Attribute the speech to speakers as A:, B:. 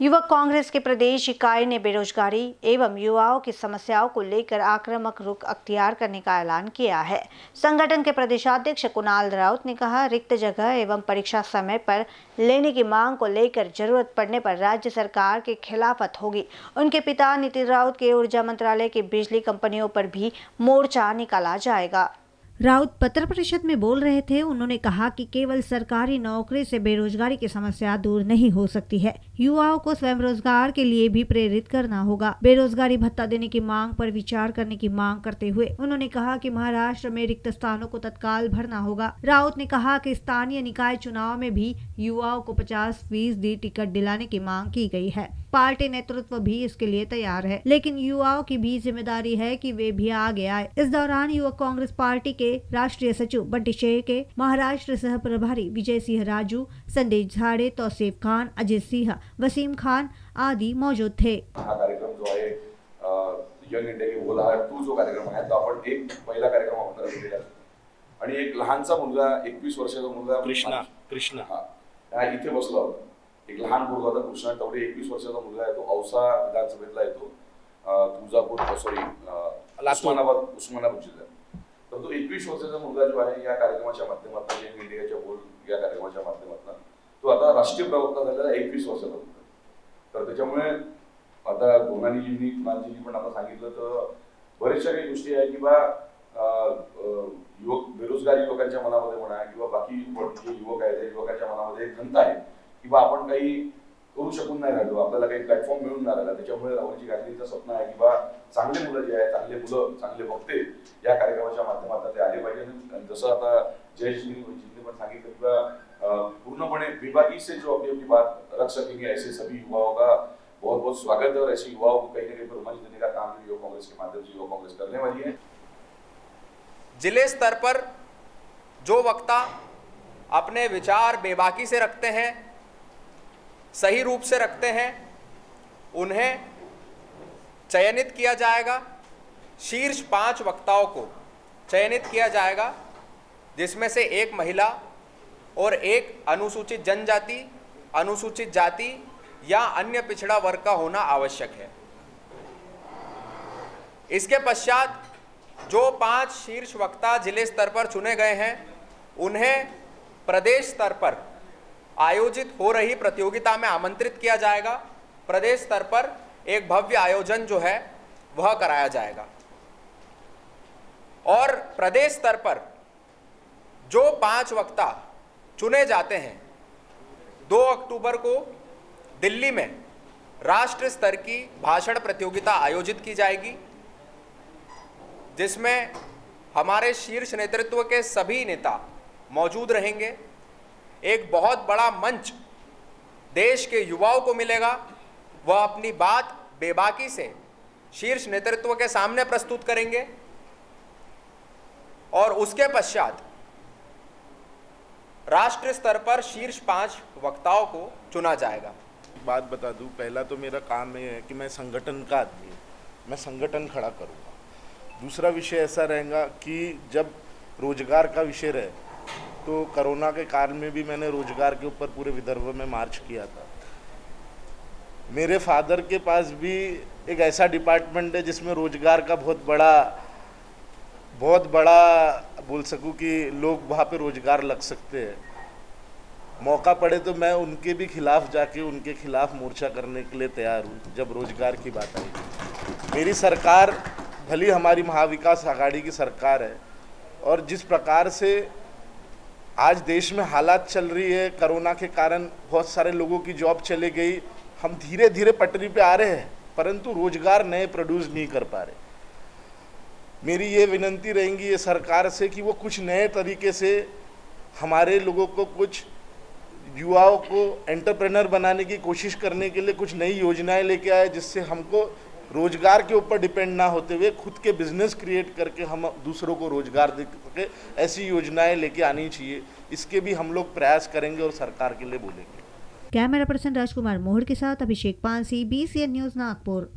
A: युवक कांग्रेस के प्रदेश इकाई ने बेरोजगारी एवं युवाओं की समस्याओं को लेकर आक्रामक रुख अख्तियार करने का ऐलान किया है। संगठन के प्रदेशाध्यक्ष कुणाल राउत ने कहा, रिक्त जगह एवं परीक्षा समय पर लेने की मांग को लेकर ज़रूरत पड़ने पर राज्य सरकार के खिलाफत होगी। उनके पिता नितिन राउत के ऊर्जा मंत्रालय की बिजली कंपनियों पर भी मोर्चा निकाला जाएगा। राउत पत्र परिषद में बोल रहे थे, उन्होंने कहा कि केवल सरकारी नौकरी से बेरोजगारी की समस्या दूर नहीं हो सकती है। युवाओं को स्वयं रोज़गार के लिए भी प्रेरित करना होगा। बेरोजगारी भत्ता देने की मांग पर विचार करने की मांग करते हुए उन्होंने कहा कि महाराष्ट्र में रिक्त स्थानों को तत्काल भरना होगा। राउत ने कहा कि स्थानीय निकाय चुनाव में भी युवाओं को पचास फ़ीसदी टिकट दिलाने की मांग की गई है। पार्टी नेतृत्व भी इसके लिए तैयार है, लेकिन युवाओं की भी ज़िम्मेदारी है कि वे भी आगे आए। इस दौरान युवक कांग्रेस पार्टी के राष्ट्रीय सचिव बंटी शेर के महाराष्ट्र सह प्रभारी विजय सिंह राजू संदेश झाड़े, तौसीफ खान अजय सिंह वसीम खान आदि मौजूद थे।
B: हा कार्यक्रम जो आहे यंग इंडिया की बोला हा टू जो कार्यक्रम आहे तो आपण एक पहिला कार्यक्रम आपण आहे. आणि एक लहानसा मुलगा एकवीस वर्षाचा मुलगा
C: कृष्णा कृष्णा.
B: हा इथे बसला होता एक लहान मुलगा होता कृष्णा. तेवढे एकवीस वर्षाचा मुलगा आहे तो औसा विधानसभेतला येतो. तुळजापूर सॉरी उस्मानाबाद उस्मानाबाद जिल्ह्यात. तर तो एकवीस वर्षाचा मुलगा जो आहे या कार्यक्रमाच्या माध्यमातून यंग इंडियाच्या बोल या कार्यक्रमाच्या माध्यमातून तो आता राष्ट्रीय प्रवक्ता झालेला एकवीस वर्षाचा होता तर त्याच्यामुळे आता गोनानीजींनी कुणालजींनी पण आता सांगितलं तर बऱ्याचशा काही गोष्टी आहे की बा युवक बेरोजगार युवकांच्या मनामध्ये म्हणा किंवा बाकी जे युवक आहेत त्या युवकांच्या मनामध्ये खंत आहे की बा आपण काही करू शकून नाही राहिलो आपल्याला काही प्लॅटफॉर्म मिळून नाही राहिला. त्याच्यामुळे राहुलजी गांधींचं स्वप्न आहे की बा चांगले मुलं जे आहे चांगले मुलं चांगले वक्ते या कार्यक्रमाच्या माध्यमातून ते आले पाहिजे. जसं आता जयश्री पण सांगितलं की बा पूर्णपणे विभागी से जो अपनी अपनी बात रख सकेंगे, ऐसे सभी युवाओं का बहुत बहुत स्वागत है और ऐसे युवाओं को कहीं ना कहीं पर देने का काम युवा कांग्रेस के माध्यम से युवा कांग्रेस करने वाली है।
D: ज़िले स्तर पर जो वक्ता अपने विचार बेबाकी से रखते हैं, सही रूप से रखते हैं, उन्हें चयनित किया जाएगा। शीर्ष पाँच वक्ताओं को चयनित किया जाएगा, जिसमें से एक महिला और एक अनुसूचित जनजाति, अनुसूचित जाति या अन्य पिछड़ा वर्ग का होना आवश्यक है। इसके पश्चात जो पाँच शीर्ष वक्ता ज़िले स्तर पर चुने गए हैं, उन्हें प्रदेश स्तर पर आयोजित हो रही प्रतियोगिता में आमंत्रित किया जाएगा। प्रदेश स्तर पर एक भव्य आयोजन जो है, वह कराया जाएगा। और प्रदेश स्तर पर जो पाँच वक्ता चुने जाते हैं। दो अक्टूबर को दिल्ली में राष्ट्र स्तर की भाषण प्रतियोगिता आयोजित की जाएगी, जिसमें हमारे शीर्ष नेतृत्व के सभी नेता मौजूद रहेंगे। एक बहुत बड़ा मंच देश के युवाओं को मिलेगा। वह अपनी बात बेबाकी से शीर्ष नेतृत्व के सामने प्रस्तुत करेंगे और उसके पश्चात राष्ट्र स्तर पर शीर्ष पाँच वक्ताओं को चुना जाएगा।
C: बात बता दूँ, पहला तो मेरा काम ये है कि मैं संगठन का आदमी हूँ। मैं संगठन खड़ा करूँगा। दूसरा विषय ऐसा रहेगा कि जब रोज़गार का विषय रहे तो कोरोना के काल में भी मैंने रोज़गार के ऊपर पूरे विदर्भ में मार्च किया था। मेरे फादर के पास भी एक ऐसा डिपार्टमेंट है जिसमें रोज़गार का बहुत बड़ा बहुत बड़ा, बोल सकूँ कि लोग वहाँ पे रोज़गार लग सकते हैं। मौका पड़े तो मैं उनके भी खिलाफ जाके, उनके खिलाफ मोर्चा करने के लिए तैयार हूँ, जब रोज़गार की बात आई। मेरी सरकार, भली हमारी महाविकास आघाड़ी की सरकार है, और जिस प्रकार से आज देश में हालात चल रही है, कोरोना के कारण बहुत सारे लोगों की जॉब चले गई, हम धीरे धीरे पटरी पे आ रहे हैं, परंतु रोज़गार नए प्रोड्यूस नहीं कर पा रहे। मेरी ये विनंती रहेंगी ये सरकार से कि वो कुछ नए तरीके से हमारे लोगों को कुछ युवाओं को एंटरप्रेनर बनाने की कोशिश करने के लिए कुछ नई योजनाएँ लेके आए, जिससे हमको रोज़गार के ऊपर डिपेंड ना होते हुए खुद के बिज़नेस क्रिएट करके हम दूसरों को रोज़गार दे सके, ऐसी योजनाएँ लेके आनी चाहिए। इसके भी हम लोग प्रयास करेंगे और सरकार के लिए बोलेंगे।
A: कैमरा पर्सन राजकुमार मोहर के साथ अभिषेक पानसी बी न्यूज़ नागपुर।